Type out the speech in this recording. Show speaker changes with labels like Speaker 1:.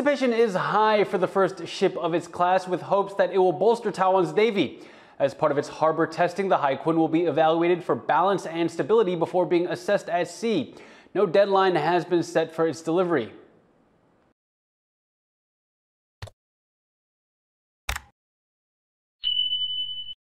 Speaker 1: Anticipation is high for the first ship of its class with hopes that it will bolster Taiwan's navy. As part of its harbor testing, the Hai Kun will be evaluated for balance and stability before being assessed at sea. No deadline has been set for its delivery.